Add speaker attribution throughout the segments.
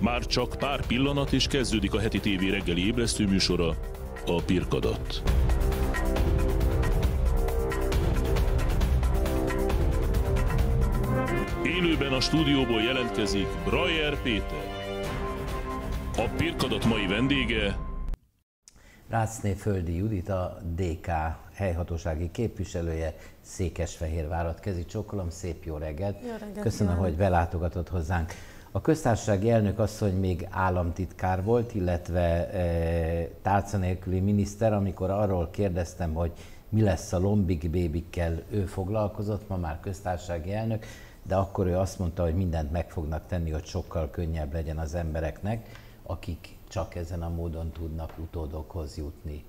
Speaker 1: Már csak pár pillanat és kezdődik a heti tévé reggeli ébresztő műsora, a Pirkadat. Élőben a stúdióból jelentkezik Brajer Péter. A Pirkadat mai vendége
Speaker 2: Rácné Földi Judit, a DK helyhatósági képviselője, Székesfehérvárat kezi csókolom, szép jó reggelt.
Speaker 3: Jó reggelt
Speaker 2: Köszönöm,
Speaker 3: kívánok.
Speaker 2: hogy belátogatott hozzánk. A köztársasági elnök asszony még államtitkár volt, illetve e, tárca nélküli miniszter, amikor arról kérdeztem, hogy mi lesz a lombik bébikkel, ő foglalkozott, ma már köztársasági elnök, de akkor ő azt mondta, hogy mindent meg fognak tenni, hogy sokkal könnyebb legyen az embereknek, akik csak ezen a módon tudnak utódokhoz jutni.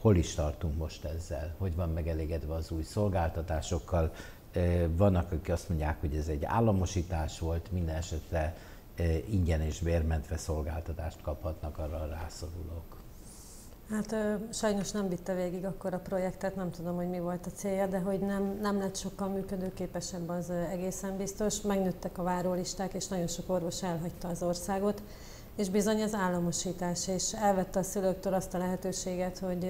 Speaker 2: Hol is tartunk most ezzel? Hogy van megelégedve az új szolgáltatásokkal? Eh, Vannak, akik azt mondják, hogy ez egy államosítás volt, minden esetre eh, ingyen és bérmentve szolgáltatást kaphatnak arra a rászorulók.
Speaker 3: Hát sajnos nem vitte végig akkor a projektet, nem tudom, hogy mi volt a célja, de hogy nem, nem lett sokkal működőképesebb, az egészen biztos. Megnőttek a várólisták, és nagyon sok orvos elhagyta az országot, és bizony az államosítás, és elvette a szülőktől azt a lehetőséget, hogy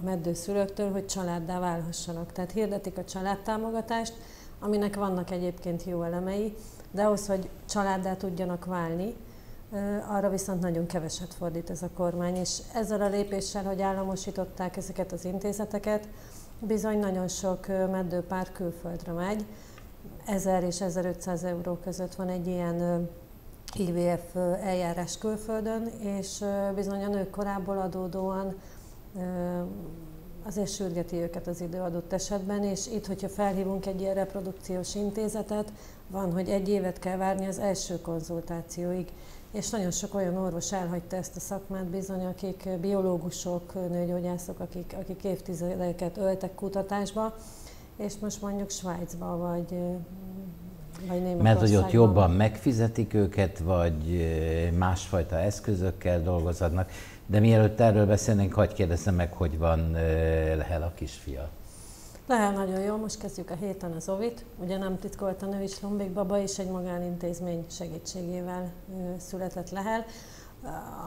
Speaker 3: a meddő szülőktől, hogy családdá válhassanak. Tehát hirdetik a családtámogatást, aminek vannak egyébként jó elemei, de ahhoz, hogy családdá tudjanak válni, Arra viszont nagyon keveset fordít ez a kormány, és ezzel a lépéssel, hogy államosították ezeket az intézeteket, bizony nagyon sok ö, meddőpár külföldre megy. 1000 és 1500 euró között van egy ilyen IVF eljárás külföldön, és bizony a nők korából adódóan azért sürgeti őket az idő adott esetben, és itt, hogyha felhívunk egy ilyen reprodukciós intézetet, van, hogy egy évet kell várni az első konzultációig és nagyon sok olyan orvos elhagyta ezt a szakmát bizony, akik biológusok, nőgyógyászok, akik, akik évtizedeket öltek kutatásba, és most mondjuk Svájcba vagy.
Speaker 2: Mert hogy ott jobban megfizetik őket, vagy másfajta eszközökkel dolgozhatnak. De mielőtt erről beszélnénk, hagyd kérdezzem meg, hogy van eh, Lehel a kisfia.
Speaker 3: Lehet nagyon jó, most kezdjük a héten az Ovit. Ugye nem titkolt a nő is Lombik baba, és egy magánintézmény segítségével született Lehel.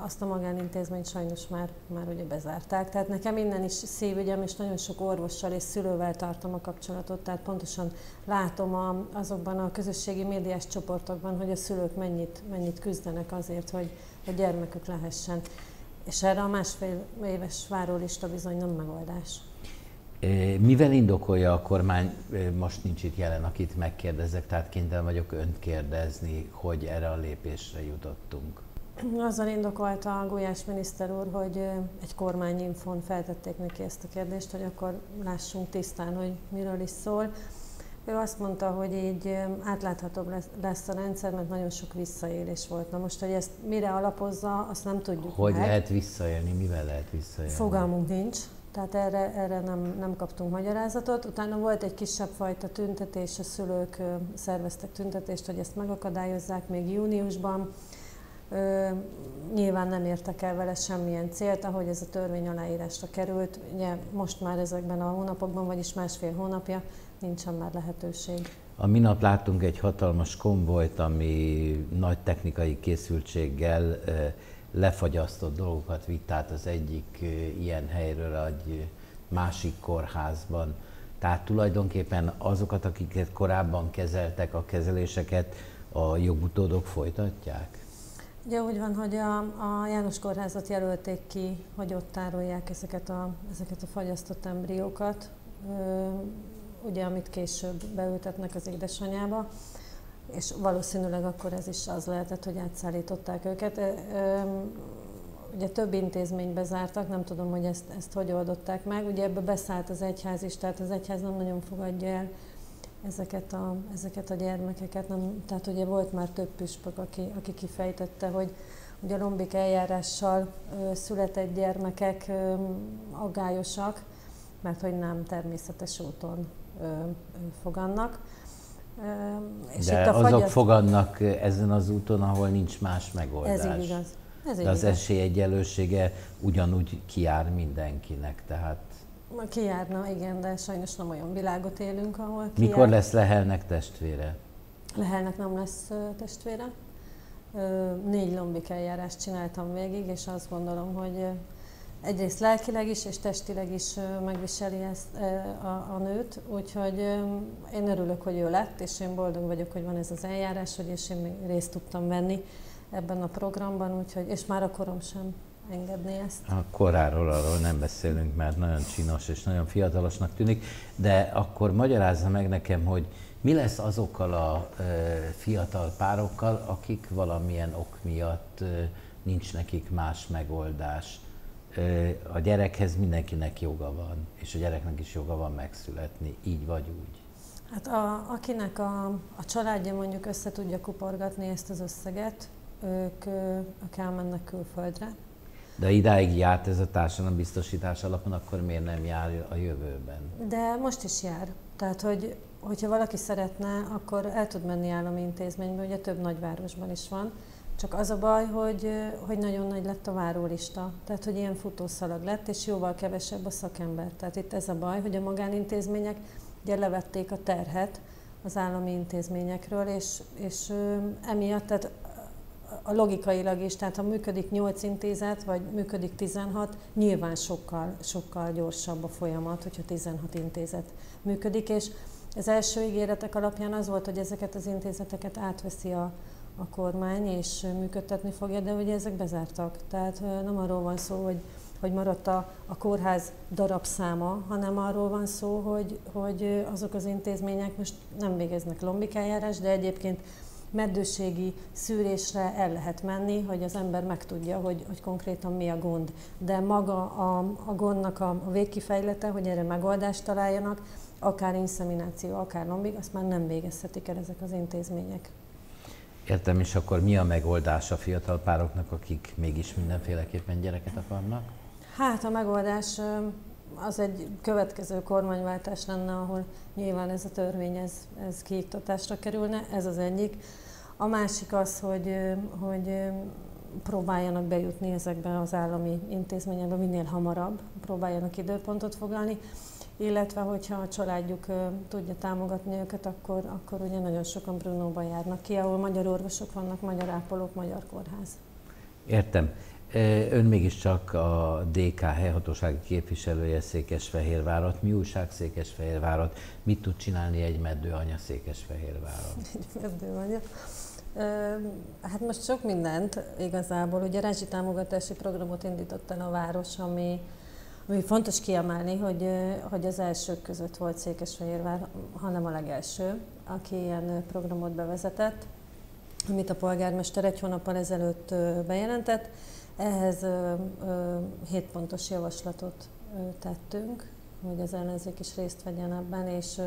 Speaker 3: Azt a magánintézményt sajnos már, már ugye bezárták. Tehát nekem innen is szívügyem, és nagyon sok orvossal és szülővel tartom a kapcsolatot, tehát pontosan látom a, azokban a közösségi médiás csoportokban, hogy a szülők mennyit, mennyit küzdenek azért, hogy a gyermekük lehessen. És erre a másfél éves várólista bizony nem megoldás.
Speaker 2: Eh, Mivel indokolja a kormány, eh, most nincs itt jelen, akit megkérdezek, tehát kénytelen vagyok önt kérdezni, hogy erre a lépésre jutottunk.
Speaker 3: Azzal indokolta a Gulyás miniszter úr, hogy egy kormányinfon feltették neki ezt a kérdést, hogy akkor lássunk tisztán, hogy miről is szól. Ő azt mondta, hogy így átláthatóbb lesz, a rendszer, mert nagyon sok visszaélés volt. Na most, hogy ezt mire alapozza, azt nem tudjuk
Speaker 2: Hogy
Speaker 3: meg.
Speaker 2: lehet visszaélni, mivel lehet visszaélni?
Speaker 3: Fogalmunk nincs, tehát erre, erre nem, nem kaptunk magyarázatot. Utána volt egy kisebb fajta tüntetés, a szülők szerveztek tüntetést, hogy ezt megakadályozzák még júniusban. Nyilván nem értek el vele semmilyen célt, ahogy ez a törvény aláírásra került. Ugye most már ezekben a hónapokban, vagyis másfél hónapja nincsen már lehetőség.
Speaker 2: A minap láttunk egy hatalmas konvojt, ami nagy technikai készültséggel lefagyasztott dolgokat vitt át az egyik ilyen helyről egy másik kórházban. Tehát tulajdonképpen azokat, akiket korábban kezeltek, a kezeléseket a jogutódok folytatják?
Speaker 3: Ugye úgy van, hogy a, a János Kórházat jelölték ki, hogy ott tárolják ezeket a, ezeket a fagyasztott embriókat, ö, ugye, amit később beültetnek az édesanyába, és valószínűleg akkor ez is az lehetett, hogy átszállították őket. Ö, ö, ugye több intézménybe zártak, nem tudom, hogy ezt, ezt hogy oldották meg. Ugye ebbe beszállt az egyház is, tehát az egyház nem nagyon fogadja el ezeket a, ezeket a gyermekeket. Nem, tehát ugye volt már több püspök, aki, aki kifejtette, hogy ugye a lombik eljárással ö, született gyermekek ö, aggályosak, mert hogy nem természetes úton ö, fogannak. És
Speaker 2: De
Speaker 3: itt a
Speaker 2: azok
Speaker 3: fagyaszt-
Speaker 2: fogadnak ezen az úton, ahol nincs más megoldás.
Speaker 3: Ez így igaz. Ez így
Speaker 2: De az
Speaker 3: igaz.
Speaker 2: esélyegyelősége ugyanúgy kijár mindenkinek, tehát
Speaker 3: Kijárna, igen, de sajnos nem olyan világot élünk, ahol kijár.
Speaker 2: mikor lesz Lehelnek testvére?
Speaker 3: Lehelnek nem lesz testvére. négy lombik eljárást csináltam végig, és azt gondolom, hogy egyrészt lelkileg is és testileg is megviseli ezt a, a nőt, úgyhogy én örülök, hogy ő lett, és én boldog vagyok, hogy van ez az eljárás, hogy és én még részt tudtam venni ebben a programban, úgyhogy, és már a korom sem engedni ezt.
Speaker 2: A koráról arról nem beszélünk, mert nagyon csinos és nagyon fiatalosnak tűnik, de akkor magyarázza meg nekem, hogy mi lesz azokkal a fiatal párokkal, akik valamilyen ok miatt nincs nekik más megoldás. A gyerekhez mindenkinek joga van, és a gyereknek is joga van megszületni, így vagy úgy.
Speaker 3: Hát a, akinek a, a családja mondjuk össze tudja kuporgatni ezt az összeget, ők, ők elmennek külföldre,
Speaker 2: de idáig járt ez a társadalombiztosítás alapon, akkor miért nem jár a jövőben?
Speaker 3: De most is jár. Tehát, hogy, hogyha valaki szeretne, akkor el tud menni állami intézménybe, ugye több nagyvárosban is van. Csak az a baj, hogy, hogy nagyon nagy lett a várólista. Tehát, hogy ilyen futószalag lett, és jóval kevesebb a szakember. Tehát itt ez a baj, hogy a magánintézmények ugye levették a terhet az állami intézményekről, és, és emiatt, tehát a logikailag is, tehát ha működik 8 intézet, vagy működik 16, nyilván sokkal, sokkal gyorsabb a folyamat, hogyha 16 intézet működik, és az első ígéretek alapján az volt, hogy ezeket az intézeteket átveszi a, a kormány, és működtetni fogja, de ugye ezek bezártak. Tehát nem arról van szó, hogy, hogy maradt a, a kórház darabszáma, hanem arról van szó, hogy, hogy azok az intézmények most nem végeznek lombikájárás, de egyébként meddőségi szűrésre el lehet menni, hogy az ember megtudja, hogy, hogy konkrétan mi a gond. De maga a, a gondnak a, a végkifejlete, hogy erre megoldást találjanak, akár inszemináció, akár lombig, azt már nem végezhetik el ezek az intézmények.
Speaker 2: Értem, és akkor mi a megoldás a fiatal pároknak, akik mégis mindenféleképpen gyereket akarnak?
Speaker 3: Hát a megoldás az egy következő kormányváltás lenne, ahol nyilván ez a törvény, ez, ez kiiktatásra kerülne, ez az egyik. A másik az, hogy, hogy próbáljanak bejutni ezekbe az állami intézményekbe minél hamarabb, próbáljanak időpontot foglalni, illetve hogyha a családjuk tudja támogatni őket, akkor, akkor ugye nagyon sokan Brunóban járnak ki, ahol magyar orvosok vannak, magyar ápolók, magyar kórház.
Speaker 2: Értem. Ön mégiscsak a DK helyhatósági képviselője Székesfehérvárat. Mi újság Székesfehérvárat? Mit tud csinálni egy meddőanya Székesfehérvárat?
Speaker 3: Egy meddőanya? Hát most sok mindent igazából. Ugye rezsitámogatási programot indított el a város, ami, ami fontos kiemelni, hogy, hogy az elsők között volt Székesfehérvár, hanem a legelső, aki ilyen programot bevezetett, amit a polgármester egy hónappal ezelőtt bejelentett. Ehhez 7 pontos javaslatot tettünk, hogy az ellenzék is részt vegyen ebben, és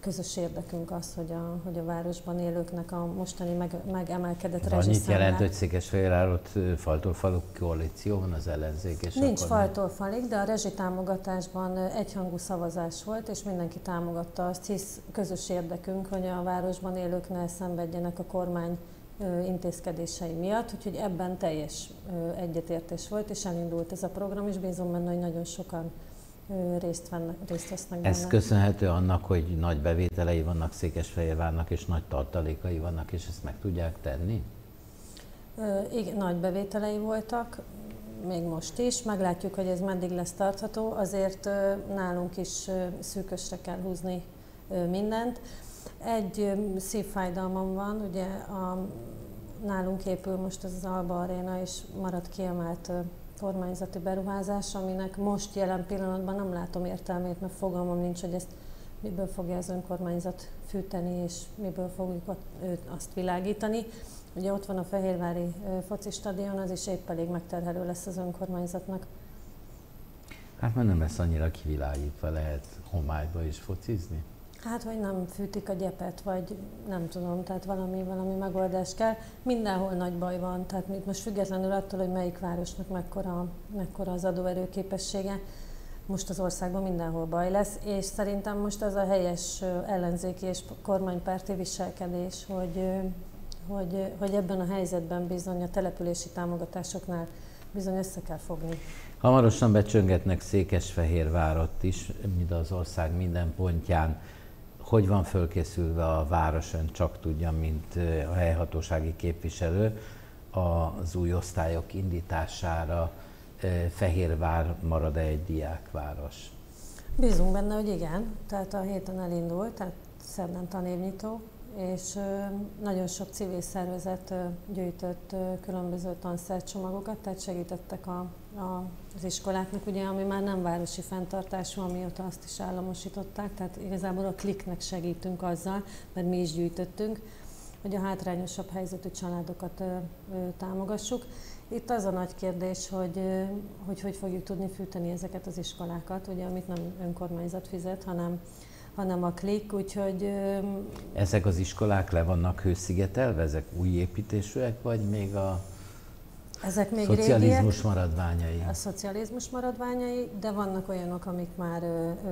Speaker 3: közös érdekünk az, hogy a, hogy a városban élőknek a mostani meg, megemelkedett
Speaker 2: Annyit jelent, hogy Székesfehérvárot faltól falu koalíció van az ellenzék, és
Speaker 3: Nincs faltól falig, de a rezsitámogatásban egyhangú szavazás volt, és mindenki támogatta azt, hisz közös érdekünk, hogy a városban élők ne szenvedjenek a kormány intézkedései miatt, úgyhogy ebben teljes egyetértés volt, és elindult ez a program, és bízom benne, hogy nagyon sokan részt, vennek, részt vesznek benne.
Speaker 2: Ez köszönhető annak, hogy nagy bevételei vannak Székesfehérvárnak, és nagy tartalékai vannak, és ezt meg tudják tenni?
Speaker 3: Igen, nagy bevételei voltak, még most is. Meglátjuk, hogy ez meddig lesz tartható. Azért nálunk is szűkösre kell húzni mindent. Egy szívfájdalmam van, ugye a, nálunk épül most ez az Alba Arena, és maradt kiemelt kormányzati beruházás, aminek most jelen pillanatban nem látom értelmét, mert fogalmam nincs, hogy ezt miből fogja az önkormányzat fűteni, és miből fogjuk őt azt világítani. Ugye ott van a Fehérvári foci stadion, az is épp elég megterhelő lesz az önkormányzatnak.
Speaker 2: Hát mert nem lesz annyira kivilágítva, lehet homályba is focizni?
Speaker 3: Hát, vagy nem fűtik a gyepet, vagy nem tudom, tehát valami, valami megoldás kell. Mindenhol nagy baj van, tehát itt most függetlenül attól, hogy melyik városnak mekkora, mekkora az adóerőképessége, most az országban mindenhol baj lesz, és szerintem most az a helyes ellenzéki és kormánypárti viselkedés, hogy, hogy, hogy ebben a helyzetben bizony a települési támogatásoknál bizony össze kell fogni.
Speaker 2: Hamarosan becsöngetnek Székesfehérvárat is, mint az ország minden pontján hogy van fölkészülve a város, ön csak tudja, mint a helyhatósági képviselő, az új osztályok indítására Fehérvár marad-e egy diákváros?
Speaker 3: Bízunk benne, hogy igen. Tehát a héten elindult, tehát szerdán tanévnyitó, és nagyon sok civil szervezet gyűjtött különböző tanszercsomagokat, tehát segítettek a, a, az iskoláknak, ugye, ami már nem városi fenntartású, amióta azt is államosították, tehát igazából a kliknek segítünk azzal, mert mi is gyűjtöttünk, hogy a hátrányosabb helyzetű családokat ö, ö, támogassuk. Itt az a nagy kérdés, hogy, hogy hogy fogjuk tudni fűteni ezeket az iskolákat, ugye, amit nem önkormányzat fizet, hanem hanem a klik, úgyhogy...
Speaker 2: Ezek az iskolák le vannak hőszigetelve? Ezek új építésűek, vagy még a ezek még szocializmus régiek, maradványai?
Speaker 3: A szocializmus maradványai, de vannak olyanok, amik már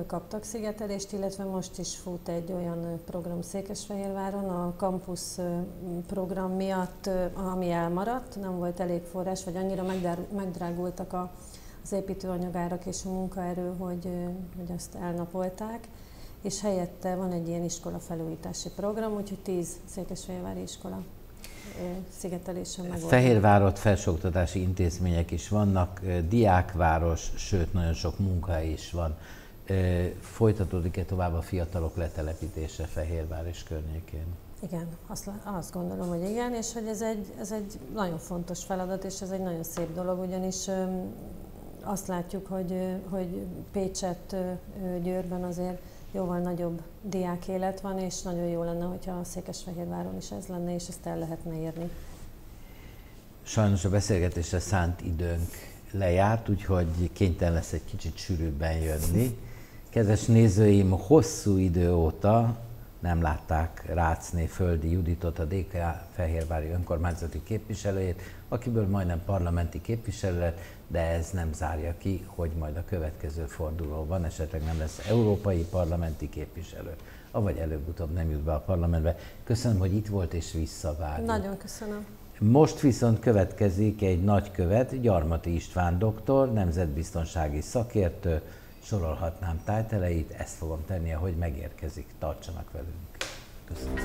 Speaker 3: kaptak szigetelést, illetve most is fut egy olyan program Székesfehérváron, a campus program miatt, ami elmaradt, nem volt elég forrás, vagy annyira megdrágultak a, az építőanyagárak és a munkaerő, hogy, hogy azt elnapolták és helyette van egy ilyen iskola felújítási program, úgyhogy 10 székesfehérvári iskola szigetelésen megoldani.
Speaker 2: Fehérvárot felsőoktatási intézmények is vannak, diákváros, sőt nagyon sok munkahely is van. Folytatódik-e tovább a fiatalok letelepítése Fehérvár és környékén?
Speaker 3: Igen, azt, azt gondolom, hogy igen, és hogy ez egy, ez egy nagyon fontos feladat, és ez egy nagyon szép dolog, ugyanis azt látjuk, hogy, hogy Pécset, Győrben azért jóval nagyobb diák élet van, és nagyon jó lenne, hogyha a Székesfehérváron is ez lenne, és ezt el lehetne érni.
Speaker 2: Sajnos a beszélgetésre szánt időnk lejárt, úgyhogy kénytelen lesz egy kicsit sűrűbben jönni. Kedves nézőim, hosszú idő óta nem látták Rácné Földi Juditot, a DK Fehérvári önkormányzati képviselőjét, akiből majdnem parlamenti képviselő lett, de ez nem zárja ki, hogy majd a következő fordulóban esetleg nem lesz európai parlamenti képviselő, avagy előbb-utóbb nem jut be a parlamentbe. Köszönöm, hogy itt volt és visszavágott.
Speaker 3: Nagyon köszönöm.
Speaker 2: Most viszont következik egy nagykövet, Gyarmati István doktor, nemzetbiztonsági szakértő, sorolhatnám tájteleit, ezt fogom tenni, ahogy megérkezik. Tartsanak velünk. Köszönöm.